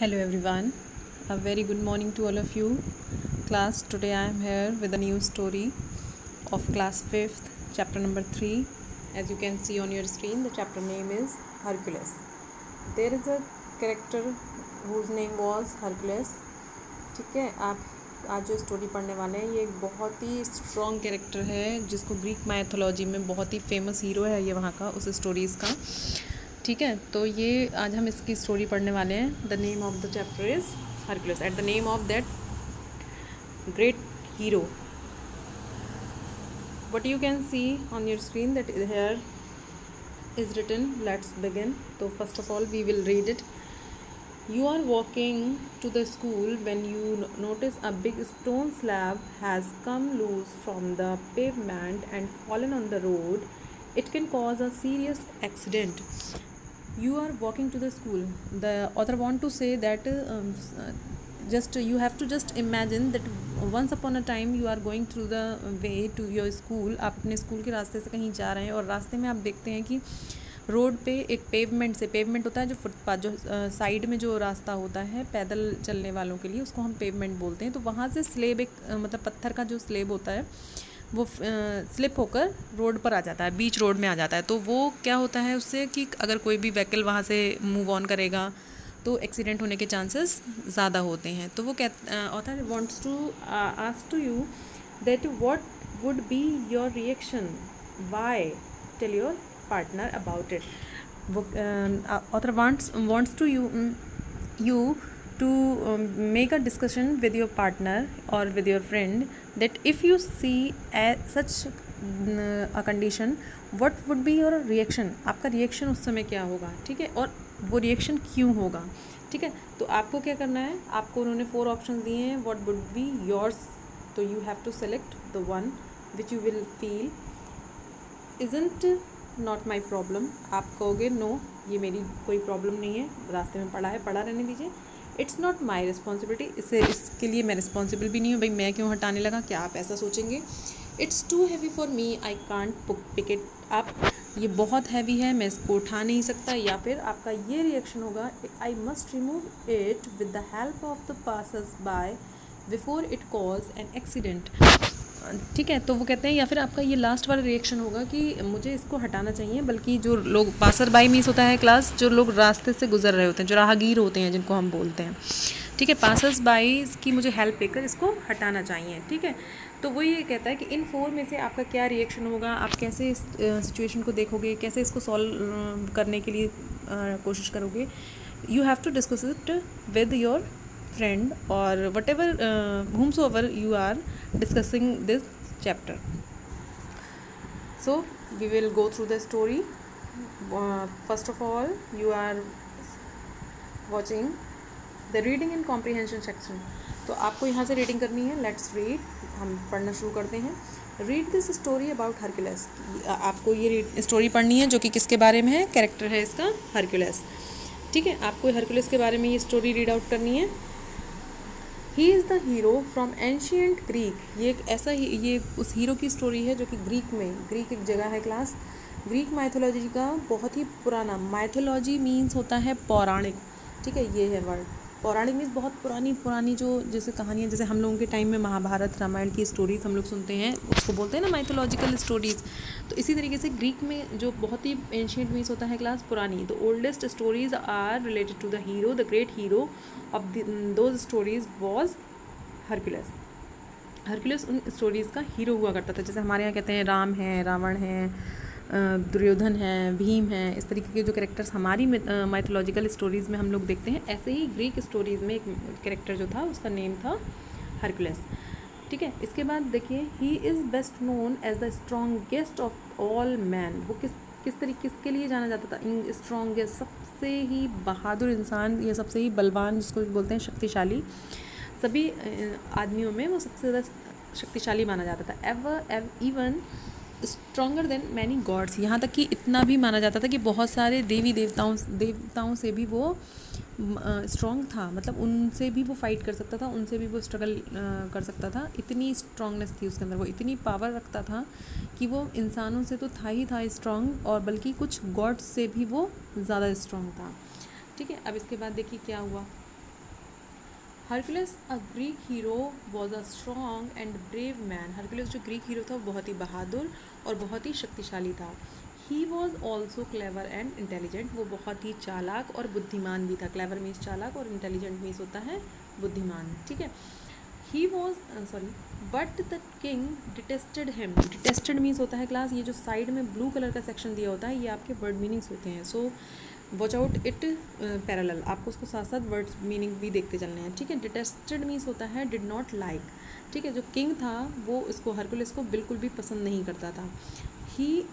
Hello everyone a very good morning to all of you class today I am here with a new story of class fifth chapter number three as you can see on your screen the chapter name is Hercules there is a character whose name was Hercules ठीक है? आप आज जो story पढ़ने वाले हैं, ये एक बहुत ही स्ट्रॉन्ग कैरेक्टर है, जिसको ग्रीक माइथोलॉजी में बहुत ही फ़ेमस हीरो है ये वहाँ का, उस स्टोरीज़ का। ठीक है तो ये आज हम इसकी स्टोरी पढ़ने वाले हैं. The name of the chapter is Hercules at the name of that great hero what you can see on your screen that is here is written let's begin तो first of all we will read it you are walking to the school when you notice a big stone slab has come loose from the pavement and fallen on the road it can cause a serious accident you are walking to the school the author want to say that um, just you have to just imagine that once upon a time you are going through the way to your school आप अपने school के रास्ते से कहीं जा रहे हैं और रास्ते में आप देखते हैं कि रोड पे एक पेवमेंट से पेवमेंट होता है जो फुटपाथ जो साइड में जो रास्ता होता है पैदल चलने वालों के लिए उसको हम पेवमेंट बोलते हैं तो वहाँ से स्लेब एक मतलब पत्थर का जो स्लेब होता है वो स्लिप होकर रोड पर आ जाता है बीच रोड में आ जाता है। तो वो क्या होता है उससे कि अगर कोई भी व्हीकल वहाँ से मूव ऑन करेगा तो एक्सीडेंट होने के चांसेस ज़्यादा होते हैं। तो वो कह author wants to ask to you that what would be your reaction why tell your partner about it वो author wants to you you to um, make a discussion with your partner or with your friend that if you see a, such uh, a condition what would be your reaction? आपका reaction उस समय क्या होगा? ठीक है? और वो reaction क्यों होगा? ठीक है? तो आपको क्या करना है? आपको उन्होंने फोर ऑप्शन दिए हैं। वॉट वुड बी योर्स तो you have to select the one which you will feel isn't not my problem आप कहोगे नो ये मेरी कोई प्रॉब्लम नहीं है। रास्ते में पड़ा है पड़ा रहने दीजिए। इट्स नॉट माई रिस्पॉन्सिबिलिटी इसे इसके लिए मैं रिस्पॉन्सिबल भी नहीं हूँ। भाई, मैं क्यों हटाने लगा? क्या आप ऐसा सोचेंगे? It's too heavy for me I can't pick it आप, ये बहुत हैवी है। मैं इसको उठा नहीं सकता। या फिर आपका ये रिएक्शन होगा I must remove it with the help of the passers by before it cause an accident ठीक है तो वो कहते हैं, या फिर आपका ये लास्ट वाला रिएक्शन होगा कि मुझे इसको हटाना चाहिए, बल्कि जो लोग पासर बाई मीस होता है क्लास जो लोग रास्ते से गुजर रहे होते हैं, जो राहगीर होते हैं, जिनको हम बोलते हैं, ठीक है पासर्स बाई की मुझे हेल्प लेकर इसको हटाना चाहिए, ठीक है? तो वो ये कहता है कि इन फोर में से आपका क्या रिएक्शन होगा, आप कैसे इस सिचुएशन को देखोगे, कैसे इसको सॉल्व करने के लिए कोशिश करोगे? You have to discuss it with your friend और what ever homes over you are discussing this chapter so we will go through the story first of all you are watching the reading in comprehension section तो आपको यहाँ से reading करनी है. Let's read हम पढ़ना शुरू करते हैं. Read this story about Hercules आपको ये स्टोरी पढ़नी है जो कि किसके बारे में है? कैरेक्टर है इसका हर्क्यूलस ठीक है? आपको हर्क्यूलस के बारे में ये स्टोरी रीड आउट करनी है. He is the hero from ancient Greek ये एक ऐसा ही, ये उस हीरो की स्टोरी है जो कि ग्रीक में ग्रीक एक जगह है क्लास ग्रीक माइथोलॉजी का बहुत ही पुराना माइथोलॉजी मीन्स होता है पौराणिक. ठीक है, ये है वर्ड पौराणिक मीन्स बहुत पुरानी पुरानी जो जैसे कहानियाँ, जैसे हम लोगों के टाइम में महाभारत रामायण की स्टोरीज हम लोग सुनते हैं, उसको बोलते हैं ना माइथोलॉजिकल स्टोरीज तो इसी तरीके से ग्रीक में जो बहुत ही एंशियंट मीन्स होता है क्लास पुरानी the oldest stories are related to the hero the great hero of those stories was Hercules Hercules उन स्टोरीज़ का हीरो हुआ करता था, जैसे हमारे यहाँ कहते हैं राम है, रावण है दुर्योधन है, भीम है, इस तरीके के जो कैरेक्टर्स हमारी माइथोलॉजिकल स्टोरीज़ में हम लोग देखते हैं, ऐसे ही ग्रीक स्टोरीज़ में एक कैरेक्टर जो था, उसका नेम था हरकुलस ठीक है, इसके बाद देखिए he is best known as the strongest of all man वो किस किस तरीके, किसके लिए जाना जाता था? इन स्ट्रॉन्गेस्ट सबसे ही बहादुर इंसान, या सबसे ही बलवान, जिसको बोलते हैं शक्तिशाली। सभी आदमियों में वो सबसे ज़्यादा शक्तिशाली माना जाता था। एवर एव even stronger than many gods यहाँ तक कि इतना भी माना जाता था कि बहुत सारे देवी देवताओं देवताओं से भी वो स्ट्रॉन्ग uh, था। मतलब उनसे भी वो फाइट कर सकता था उनसे भी वो स्ट्रगल uh, कर सकता था। इतनी स्ट्रांगनेस थी उसके अंदर वो इतनी पावर रखता था कि वो इंसानों से तो था ही था स्ट्रॉन्ग और बल्कि कुछ गॉड्स से भी वो ज़्यादा स्ट्रॉन्ग था। ठीक है अब इसके बाद देखिए क्या हुआ। Hercules a Greek hero was a strong and brave man Hercules जो ग्रीक हीरो था, वो बहुत ही बहादुर और बहुत ही शक्तिशाली था। He was also clever and intelligent वो बहुत ही चालाक और बुद्धिमान भी था। क्लेवर मीन्स चालाक और इंटेलिजेंट मीन्स होता है बुद्धिमान, ठीक है? He was sorry but the king detested him detested means होता है क्लास ये जो साइड में ब्लू कलर का सेक्शन दिया होता है, ये आपके वर्ड मीनिंग्स होते हैं। So watch out it parallel आपको उसको साथ साथ वर्ड्स मीनिंग भी देखते चलने हैं। ठीक है? डिटेस्टेड मीन्स होता है डिड नॉट लाइक ठीक है? जो किंग था, वो इसको हरकुल इसको बिल्कुल भी पसंद नहीं करता था। He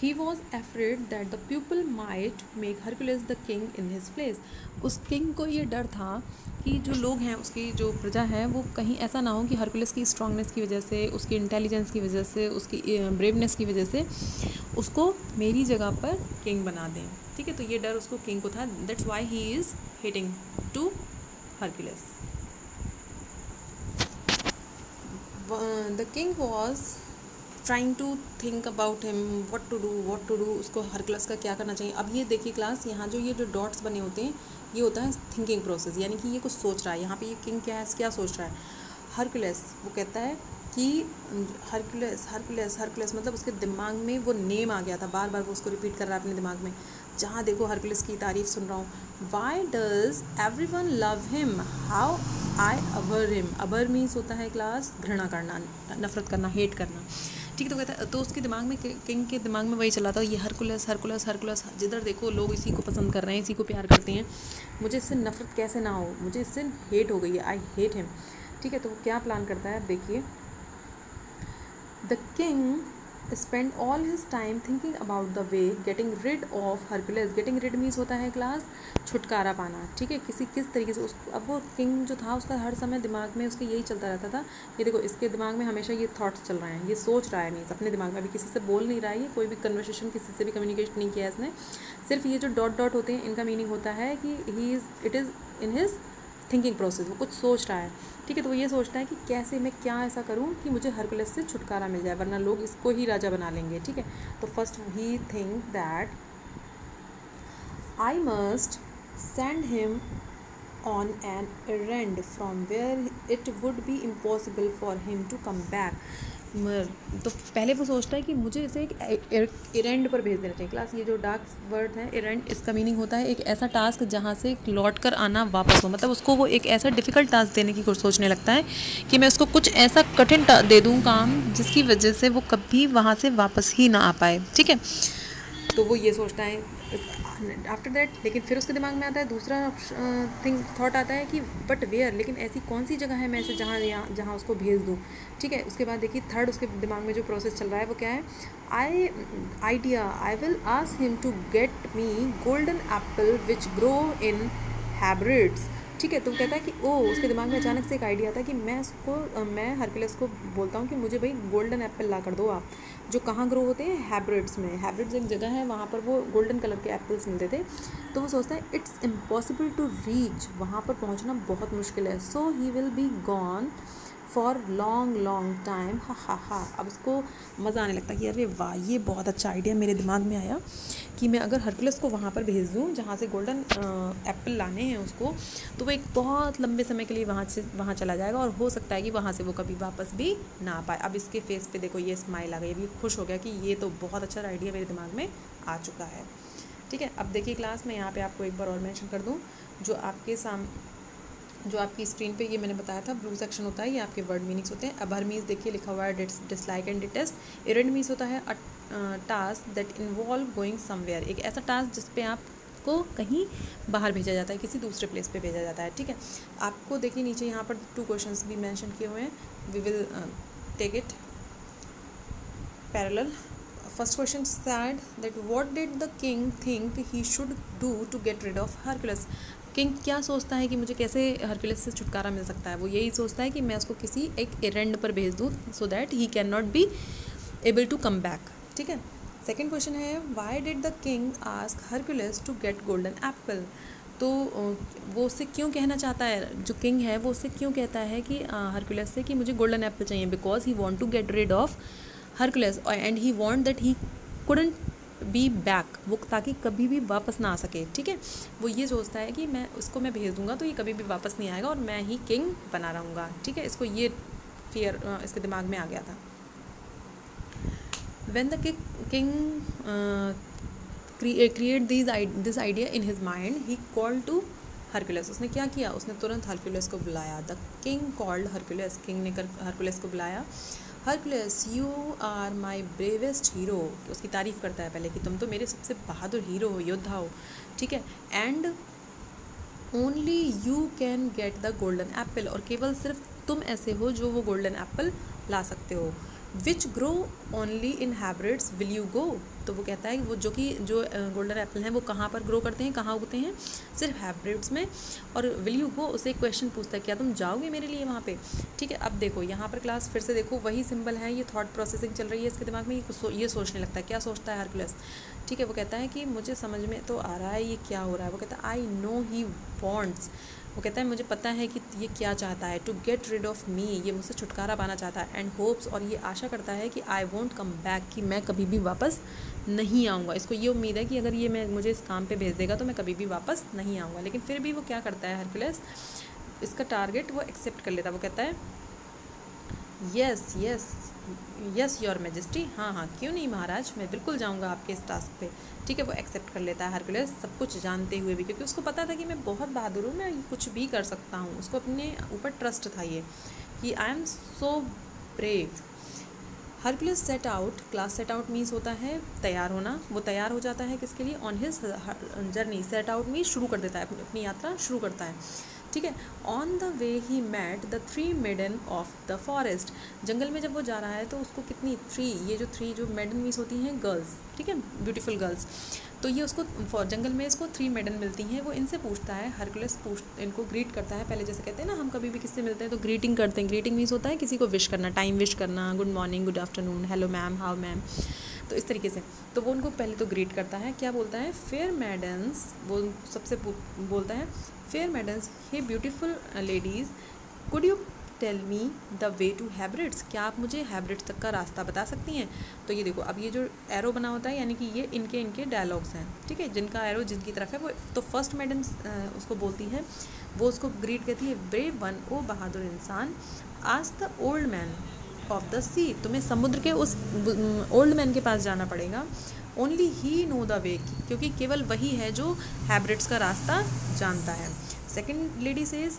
he was afraid that the people might make Hercules the king in his place उस किंग को ये डर था कि जो लोग हैं, उसकी जो प्रजा है, वो कहीं ऐसा ना हो कि हरकुलस की स्ट्रांगनेस की वजह से, उसकी इंटेलिजेंस की वजह से, उसकी ब्रेवनेस की वजह से उसको मेरी जगह पर किंग बना दें। ठीक है तो ये डर उसको किंग को था। That's why he is hating to Hercules the king was trying to think about him what to do what to do उसको हर क्लास का क्या करना चाहिए। अब ये देखिए क्लास यहाँ जो ये जो डॉट्स बने होते हैं, ये होता है थिंकिंग प्रोसेस यानी कि ये कुछ सोच रहा है। यहाँ पे ये किंग क्या है, क्या सोच रहा है? हर हरकुलस वो कहता है कि हर क्लास हर हरकुलस हरकुलस हरकुलस मतलब उसके दिमाग में वो नेम आ गया था। बार बार वो उसको रिपीट कर रहा है अपने दिमाग में। जहाँ देखो हर हरकुलस की तारीफ़ सुन रहा हूँ। Why does every one love him how I abhor him abhor means होता है क्लास घृणा करना, नफरत करना हेट करना। ठीक तो कहता तो उसके दिमाग में किंग के दिमाग में वही चला था, ये हरकुलस हरकुलस हरकुलस, जिधर देखो लोग इसी को पसंद कर रहे हैं, इसी को प्यार करते हैं। मुझे इससे नफरत कैसे ना हो, मुझे इससे हेट हो गई है आई हेट हिम ठीक है तो वो क्या प्लान करता है देखिए। The king spend all his time thinking about the way getting rid of Hercules getting rid means होता है क्लास छुटकारा पाना, ठीक है? किसी किस तरीके से उस, अब वो किंग जो था, उसका हर समय दिमाग में उसके यही चलता रहता था कि देखो, इसके दिमाग में हमेशा ये थाट्स चल रहे हैं, ये सोच रहा है मीन्स अपने दिमाग में अभी किसी से बोल नहीं रहा है, ये कोई भी कन्वर्सेशन किसी से भी कम्युनिकेट नहीं किया इसने। सिर्फ़ ये जो डॉट डॉट होते हैं, इनका मीनिंग होता है कि he is it is in his thinking process वो कुछ सोच रहा है। ठीक है तो वो ये सोचता है कि कैसे मैं क्या ऐसा करूँ कि मुझे हरकुलस से छुटकारा मिल जाए, वरना लोग इसको ही राजा बना लेंगे। ठीक है तो first he think that I must send him on an errand from where it would be impossible for him to come back तो पहले वो सोचता है कि मुझे इसे एक इरेंड पर भेज देना चाहिए। क्लास ये जो डार्क वर्ड है इरेंड इसका मीनिंग होता है एक ऐसा टास्क जहाँ से लौट कर आना वापस हो। मतलब उसको वो एक ऐसा डिफ़िकल्ट टास्क देने की सोचने लगता है कि मैं उसको कुछ ऐसा कठिन दे दूँ काम जिसकी वजह से वो कभी वहाँ से वापस ही ना आ पाए। ठीक है? तो वो ये सोचता है आफ्टर दैट लेकिन फिर उसके दिमाग में आता है, दूसरा थिंग थॉट आता है कि बट वेयर लेकिन ऐसी कौन सी जगह है मैं ऐसे जहाँ जहाँ उसको भेज दूँ? ठीक है, उसके बाद देखिए थर्ड उसके दिमाग में जो प्रोसेस चल रहा है, वो क्या है? I idea I will ask him to get me golden apple which grow in Hebrides ठीक है तो कहता है कि, ओ, उसके दिमाग में अचानक से एक आइडिया था कि मैं उसको मैं हरकुलस को बोलता हूँ कि मुझे भाई गोल्डन एप्पल ला कर दो आप। जो कहाँ ग्रो होते हैं हैब्रिड्स में। हैब्रिड्स एक जगह है, वहाँ पर वो गोल्डन कलर के एप्पल्स मिलते थे। तो वो सोचता है इट्स इम्पॉसिबल टू रीच वहाँ पर पहुँचना बहुत मुश्किल है। So he will be gone for long long time हा हा हा अब उसको मज़ा आने लगता है कि अरे वाह, ये बहुत अच्छा आइडिया मेरे दिमाग में आया कि मैं अगर हरकुलस को वहाँ पर भेज दूँ, जहाँ से गोल्डन एप्पल लाने हैं उसको तो वो एक बहुत लंबे समय के लिए वहाँ से, वहाँ चला जाएगा और हो सकता है कि वहाँ से वो कभी वापस भी ना पाए। अब इसके फेस पे देखो ये स्माइल आ गई, अभी खुश हो गया कि ये तो बहुत अच्छा आइडिया मेरे दिमाग में आ चुका है। ठीक है, अब देखिए क्लास में यहाँ पे आपको एक बार और मेंशन कर दूँ, जो आपके साम जो आपकी स्क्रीन पे ये मैंने बताया था ब्लू सेक्शन होता है, ये आपके वर्ड मीनिंग्स होते हैं। अबर मीन्स देखिए लिखा हुआ है dis dislike and detest errand means होता है task that involve going somewhere एक ऐसा टास्क जिस पे आपको कहीं बाहर भेजा जाता है, किसी दूसरे प्लेस पे भेजा जाता है, ठीक है? आपको देखिए नीचे यहाँ पर टू क्वेश्चन भी मैंशन किए हुए हैं। We will take it parallel first question said that what did the king think he should do to get rid of Hercules king क्या सोचता है कि मुझे कैसे हरकुलस से छुटकारा मिल सकता है? वो यही सोचता है कि मैं उसको किसी एक एरेंड पर भेज दूँ so that he can not be able to come back ठीक है? सेकेंड क्वेश्चन है why did the king ask Hercules to get golden apple तो वो उससे क्यों कहना चाहता है? जो किंग है, वो उससे क्यों कहता है कि हरकुलस से कि मुझे गोल्डन एप्पल चाहिए? Because he want to get rid of Hercules and he want that he couldn't be back वो ताकि कभी भी वापस ना आ सके, ठीक है? वो ये सोचता है कि मैं उसको मैं भेज दूँगा तो ये कभी भी वापस नहीं आएगा और मैं ही किंग बना रहूँगा, ठीक है? इसको ये फियर इसके दिमाग में आ गया था। When the king create this this idea in his mind he call to Hercules उसने क्या किया? उसने तुरंत हरकुलस को बुलाया। The king called Hercules king ने कर हरकुलस को बुलाया। Hercules you are my bravest hero उसकी तारीफ़ करता है पहले कि तुम तो मेरे सबसे बहादुर हीरो हो, योद्धा हो, ठीक है? And only you can get the golden apple और केवल सिर्फ़ तुम ऐसे हो जो वो गोल्डन एप्पल ला सकते हो। Which grow only in Hebrides will you go तो वो कहता है वो जो कि जो गोल्डन एप्पल हैं वो कहाँ पर ग्रो करते हैं कहाँ उगते हैं? सिर्फ़ हैब्रिड्स में। और विल यू गो उसे एक क्वेश्चन पूछता है क्या तुम जाओगे मेरे लिए वहाँ पे? ठीक है अब देखो यहाँ पर क्लास फिर से देखो वही सिंबल है ये थॉट प्रोसेसिंग चल रही है इसके दिमाग में ये सो, ये सोचने लगता है क्या सोचता है हर हरकुलस ठीक है वो कहता है कि मुझे समझ में तो आ रहा है ये क्या हो रहा है? वो कहता है आई नो ही वॉन्ट्स वो कहता है, मुझे पता है कि ये क्या चाहता है। To get rid of me ये मुझसे छुटकारा पाना चाहता है। एंड होप्स और ये आशा करता है कि आई वॉन्ट कम बैक कि मैं कभी भी वापस नहीं आऊँगा। इसको ये उम्मीद है कि अगर ये मैं, मुझे इस काम पे भेज देगा तो मैं कभी भी वापस नहीं आऊँगा। लेकिन फिर भी वो क्या करता है हरकुलस इसका टारगेट वो एक्सेप्ट कर लेता है। वो कहता है yes yes yes your majesty हाँ हाँ. क्यों नहीं, महाराज? मैं बिल्कुल जाऊँगा आपके इस टास्क पे। ठीक है, वो एक्सेप्ट कर लेता है हरकुलस सब कुछ जानते हुए भी, क्योंकि उसको पता था कि मैं बहुत बहादुर हूँ, मैं कुछ भी कर सकता हूँ। उसको अपने ऊपर ट्रस्ट था ये, कि I am so brave Hercules set out class set out means होता है तैयार होना। वो तैयार हो जाता है किसके लिए? On his journey set out means शुरू कर देता है अपनी यात्रा शुरू करता है। ठीक है? On the way he met the three maiden of the forest जंगल में जब वो जा रहा है तो उसको कितनी थ्री ये जो थ्री जो मेडन मीन्स होती हैं गर्ल्स ठीक है? ब्यूटीफुल गर्ल्स तो ये उसको जंगल में इसको थ्री मेडन मिलती हैं, वो इनसे पूछता है हरकुलस पूछ, इनको ग्रीट करता है, पहले जैसे कहते हैं ना, हम कभी भी किससे मिलते हैं तो ग्रीटिंग करते हैं. ग्रीटिंग मीन्स होता है किसी को विश करना टाइम विश करना good morning good afternoon hello ma'am how ma'am तो इस तरीके से। तो वो उनको पहले तो ग्रीट करता है, क्या बोलता है? फेयर मैडन्स वो सबसे बोलता है fair madams hey beautiful ladies could you tell me the way to Hebrides क्या आप मुझे हैब्रिड्स तक का रास्ता बता सकती हैं? तो ये देखो, अब ये जो एरो बना होता है, यानी कि ये इनके इनके डायलॉग्स हैं, ठीक है? जिनका एरो जिनकी तरफ़ है, वो तो फ़र्स्ट मैडम उसको बोलती है, वो उसको ग्रीट कहती है ब्रेव वन ओ बहादुर इंसान आज the old man of the sea तुम्हें समुद्र के उस ओल्ड मैन के पास जाना पड़ेगा। Only he know the way क्योंकि केवल वही है जो हैब्रिड्स का रास्ता जानता है। Second lady says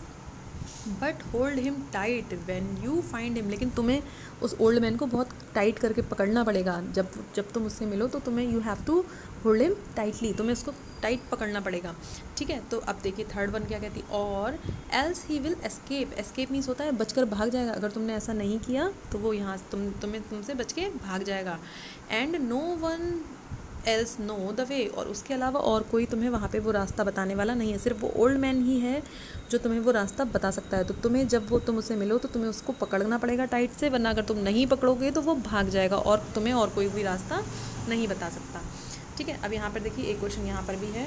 but hold him tight when you find him लेकिन तुम्हें उस ओल्ड मैन को बहुत टाइट करके पकड़ना पड़ेगा। जब जब तुम उससे मिलो तो तुम्हें you have to hold him tightly तुम्हें उसको टाइट पकड़ना पड़ेगा। ठीक है? तो अब देखिए थर्ड वन क्या कहती, और else he will escape escape means होता है बचकर भाग जाएगा। अगर तुमने ऐसा नहीं किया तो वो यहाँ, तुम, तुम्हें तुमसे बच के भाग जाएगा। And no one else know the way और उसके अलावा और कोई तुम्हें वहाँ पे वो रास्ता बताने वाला नहीं है। सिर्फ़ वो ओल्ड मैन ही है जो तुम्हें वो रास्ता बता सकता है। तो तुम्हें जब वो तुम उसे मिलो तो तुम्हें उसको पकड़ना पड़ेगा टाइट से, वरना अगर तुम नहीं पकड़ोगे तो वो भाग जाएगा और तुम्हें और कोई भी रास्ता नहीं बता सकता। ठीक है? अब यहाँ पर देखिए, एक क्वेश्चन यहाँ पर भी है।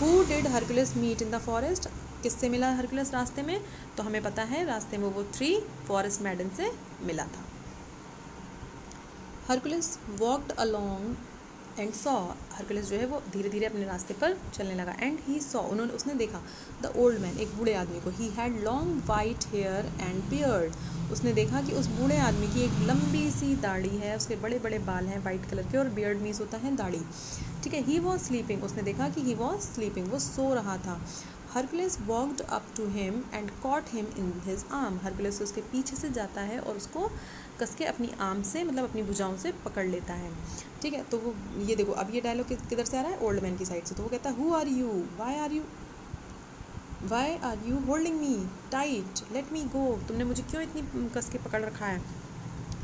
Who did Hercules meet in the forest किससे मिला हरकुलस रास्ते में? तो हमें पता है, रास्ते में वो थ्री फॉरेस्ट मैडन से मिला था। Hercules walked along and saw, Hercules जो है वो धीरे धीरे अपने रास्ते पर चलने लगा। एंड ही सॉ, उन्होंने, उसने देखा, द ओल्ड मैन, एक बूढ़े आदमी को। He had long white hair and beard उसने देखा कि उस बूढ़े आदमी की एक लंबी सी दाढ़ी है, उसके बड़े बड़े बाल हैं वाइट कलर के और बियर्ड मीन्स होता है दाढ़ी। ठीक है ही वॉज़ स्लीपिंग उसने देखा कि ही वॉज़ स्लीपिंग वो सो रहा था। Hercules walked up to him and caught him in his arm Hercules उसके पीछे से जाता है और उसको कस के अपनी आर्म से मतलब अपनी भुजाओं से पकड़ लेता है। ठीक है? तो वो, ये देखो, अब ये डायलॉग किधर से आ रहा है? ओल्ड मैन की साइड से। तो वो कहता है who are you why are you why are you holding me tight let me go तुमने मुझे क्यों इतनी कस के पकड़ रखा है?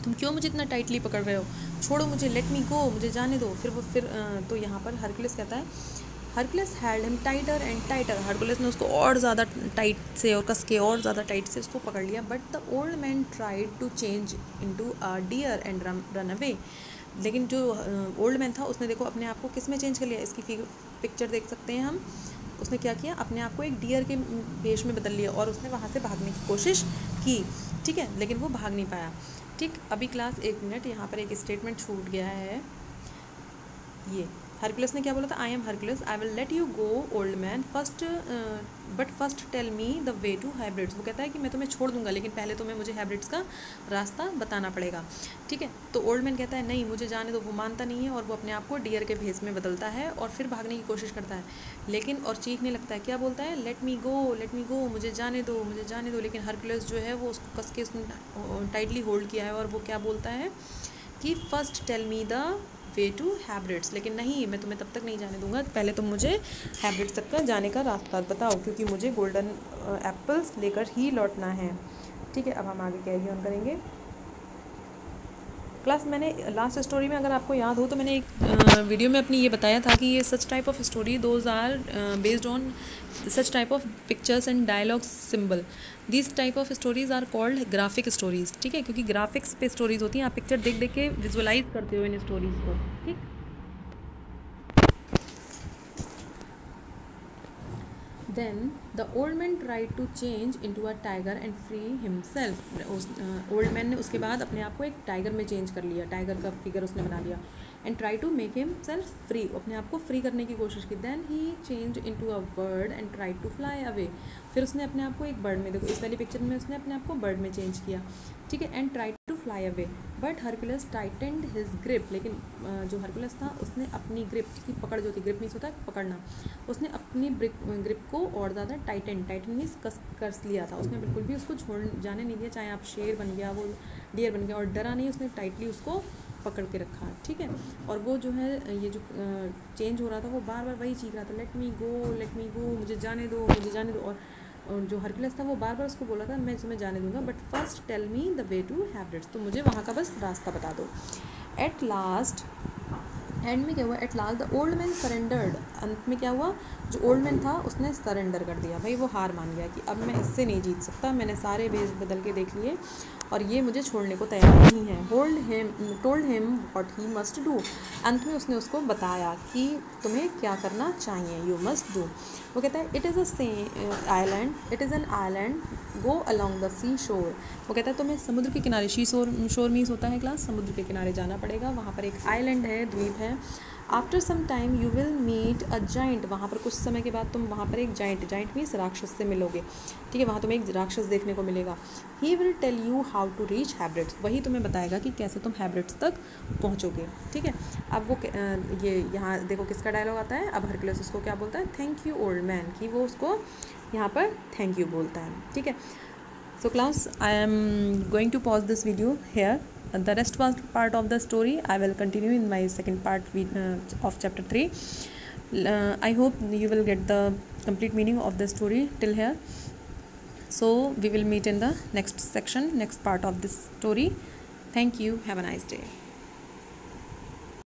तुम क्यों मुझे इतना टाइटली पकड़ रहे हो? छोड़ो मुझे लेट मी गो मुझे जाने दो. फिर वो, फिर तो यहाँ पर हरकुलस कहता है Hercules held him tighter and tighter Hercules ने उसको और ज़्यादा टाइट से और कस के और ज़्यादा टाइट से उसको पकड़ लिया but the old man tried to change into a deer and run away लेकिन जो ओल्ड मैन था, उसने देखो अपने आप को किसमें चेंज कर लिया? इसकी पिक्चर देख सकते हैं हम। उसने क्या किया? अपने आप को एक डियर के भेष में बदल लिया और उसने वहाँ से भागने की कोशिश की। ठीक है? लेकिन वो भाग नहीं पाया। ठीक, अभी क्लास एक मिनट यहाँ पर एक स्टेटमेंट छूट गया है। ये। हरकुलस ने क्या बोला था? I am Hercules I will let you go old man first but first tell me the way to hybrids वो कहता है कि मैं तुम्हें छोड़ दूँगा, लेकिन पहले तुम्हें मुझे हाइब्रिड्स का रास्ता बताना पड़ेगा। ठीक है? तो ओल्ड मैन कहता है, नहीं, मुझे जाने दो. वो मानता नहीं है और वो अपने आप को डियर के भेस में बदलता है और फिर भागने की कोशिश करता है। लेकिन, और चीखने लगता है, क्या बोलता है? Late me go let me गो मुझे जाने दो, मुझे जाने दो. लेकिन हरकुलस जो है, वो उसको कस के उसने टाइटली होल्ड किया है और वो क्या बोलता है कि first tell me the way to hybrids लेकिन नहीं, मैं तुम्हें तब तक नहीं जाने दूँगा। पहले तुम मुझे हैब्रिड्स तक का जाने का रास्ता बताओ, क्योंकि मुझे गोल्डन एप्पल्स लेकर ही लौटना है। ठीक है, अब हम आगे कैरी ऑन करेंगे। क्लास मैंने लास्ट स्टोरी में अगर आपको याद हो तो मैंने एक वीडियो में अपनी ये बताया था कि ये such type of story those are based on such type of pictures and dialogue symbol this type of stories are called graphic stories ठीक है? क्योंकि ग्राफिक्स पे स्टोरीज होती हैं, आप पिक्चर देख देख के विजुअलाइज करते हो इन स्टोरीज को, ठीक? Then the old man tried to change into tiger tiger and free himself old man ने उसके बाद अपने आप को एक टाइगर में चेंज कर लिया। टाइगर का फिगर उसने बना लिया। And try to make himself free अपने आप को फ्री करने की कोशिश की। Then he change into a bird and try to fly away फिर उसने अपने आप को एक बर्ड में, देखो, इस वाली पिक्चर में उसने अपने आप को बर्ड में चेंज किया, ठीक है? And try to fly away but Hercules tightened his grip लेकिन जो हरकुलस था, उसने अपनी ग्रिप की पकड़ जो थी ग्रिप मीन्स होता है पकड़ना, उसने अपनी ग्रिप को और ज़्यादा टाइटन टाइटन मीन्स कस कस लिया था। उसने बिल्कुल भी उसको छोड़, जाने नहीं दिया, चाहे आप शेर बन गया, वो डियर बन गया, और डरा नहीं, उसने टाइटली उसको पकड़ के रखा, ठीक है? और वो जो है, ये जो चेंज हो रहा था, वो बार बार वही चीख रहा था late me go let me गो मुझे जाने दो, मुझे जाने दो। और जो हरकुलस था, वो बार बार उसको बोला था, मैं तुम्हें जाने दूँगा but first tell me the way to habits तो मुझे वहाँ का बस रास्ता बता दो। एट लास्ट एंड में क्या हुआ? At last the old man surrendered अंत में क्या हुआ? जो ओल्ड मैन था, उसने सरेंडर कर दिया। भाई, वो हार मान गया कि अब मैं इससे नहीं जीत सकता। मैंने सारे भेज बदल के देख लिए और ये मुझे छोड़ने को तैयार नहीं है। Hold him told him what he must do अंत में उसने उसको बताया कि तुम्हें क्या करना चाहिए? यू मस्ट डू वो कहता है it is a sea island it is an island go along the sea shore वो कहता है, तुम्हें समुद्र के किनारे शी शोर शोर मीस होता है क्लास समुद्र के किनारे जाना पड़ेगा। वहाँ पर एक आइलैंड है, द्वीप है। After some time you will meet a giant वहाँ पर कुछ समय के बाद तुम वहाँ पर एक जाइंट जाइंट मीन्स राक्षस से मिलोगे। ठीक है, वहाँ तुम्हें एक राक्षस देखने को मिलेगा। He will tell you how to reach habits वही तुम्हें बताएगा कि कैसे तुम हैबिट्स तक पहुँचोगे। ठीक है? अब वो ये यहाँ देखो किसका डायलॉग आता है? अब हरकुलस उसको क्या बोलता है? थैंक यू ओल्ड मैन कि वो उसको यहाँ पर थैंक यू बोलता है। ठीक है? So class I am going to pause this video here the rest was part of the story. I will continue in my second part uh, of chapter 3 uh, i hope you will get the complete meaning of the story till here. So we will meet in the next section next part of this story. Thank you. Have a nice day